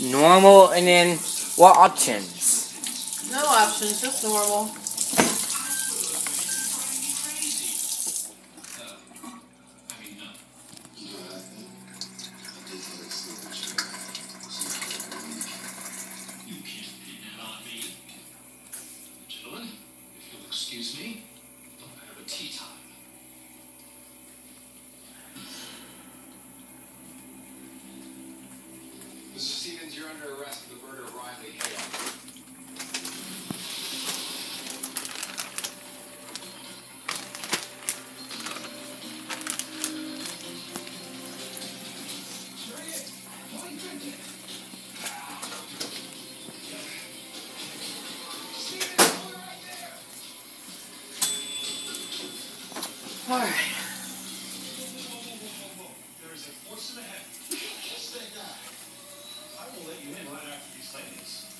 Normal, and then what options? No options, just normal. Gentlemen, if you'll excuse me? Mr. Stevens, you're under arrest for the murder of Riley Hale. Alright. There things.